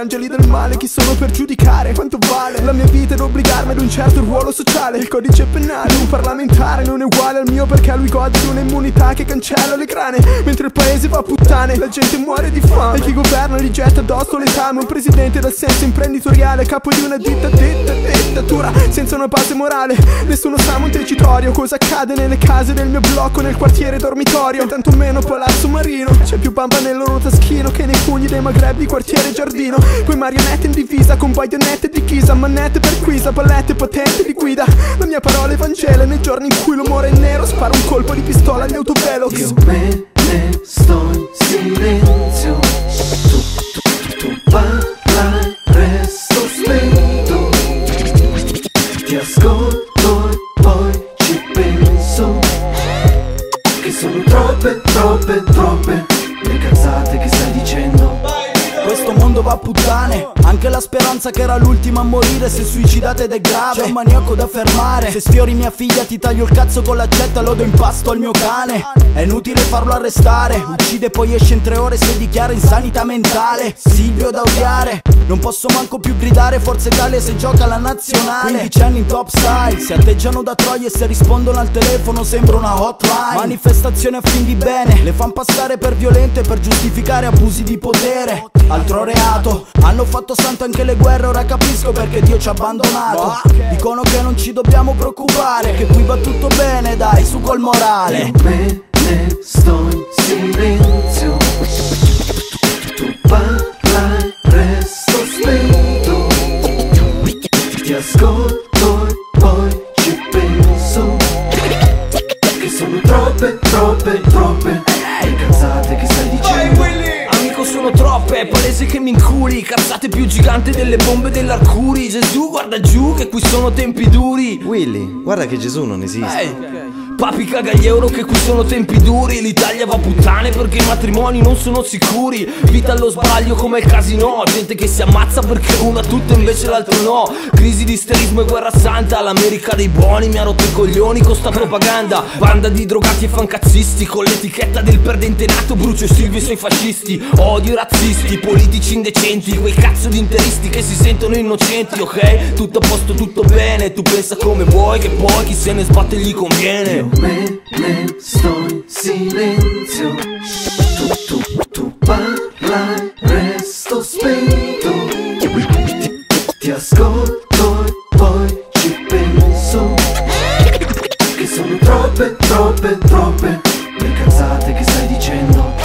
angeli del male Chi sono per giudicare? Quanto vale La mia vita ed obbligarmi ad un certo ruolo sociale? Il codice penale, un parlamentare non è uguale al mio Perché lui gode di un'immunità che cancella le grane Mentre il paese va a puttane, la gente muore di fame. E chi governa gli getta addosso letame Un presidente dal senso imprenditoriale Capo di una ditta, ditta, dittatura Senza una base morale. Nessuno sa Montecitorio Cosa accade nelle case del mio blocco Nel quartiere dormitorio. Tanto meno palazzo marino C'è più bamba nel loro taschino Che nei pugni dei Maghreb quartiere giardino Poi marionette in divisa Con baionette di chisa Manette per quisa Pallette patente di guida. La mia parola è Vangelo Nei giorni in cui l'umore è nero Spara un colpo di pistola agli autovelox. Io me ne sto in silenzio. Tu, tu, tu, tu parla resto spento. Ti ascolto e poi ci penso. Che sono troppe, troppe, troppe Le cazzate che stai dicendo Questo mondo va a puttane. Anche la speranza che era l'ultima a morire Se suicidate ed è grave. C'è un maniaco da fermare. Se sfiori mia figlia ti taglio il cazzo con l'accetta Lo do in pasto al mio cane. È inutile farlo arrestare. Uccide poi esce in tre ore se dichiara insanità mentale. Silvio da odiare. Non posso manco più gridare Forza Italia se gioca la nazionale. 15 anni in top style Si atteggiano da troie e se rispondono al telefono sembra una hotline. Manifestazione a fin di bene. Le fan passare per violente per giustificare abusi di potere Altro reato. Hanno fatto santo anche le guerre Ora capisco perché Dio ci ha abbandonato. Dicono che non ci dobbiamo preoccupare Che qui va tutto bene dai su col morale. Me ne sto mi inculi Cazzate più gigante delle bombe dell'Arcuri. Gesù guarda giù che qui sono tempi duri. Willy, guarda che Gesù non esiste. Ehi, Papi caga gli euro che qui sono tempi duri. L'Italia va puttane perché i matrimoni non sono sicuri. Vita allo sbaglio come il casino. Gente che si ammazza perché tutto e invece l'altro no. Crisi di isterismo e guerra santa. L'America dei buoni mi ha rotto i coglioni con sta propaganda. Banda di drogati e fancazzisti Con l'etichetta del perdente nato Brucio e Silvio e suoi fascisti. Odio i razzisti, politici indecenti Quei cazzo di interisti che si sentono innocenti Ok? Tutto a posto, tutto bene. Tu pensa come vuoi che poi chi se ne sbatte gli conviene come me sto in silenzio. Tu, tu, tu parla resto spento. Ti, ti ascolto e poi ci penso. Che sono troppe, troppe, troppe Le cazzate che stai dicendo.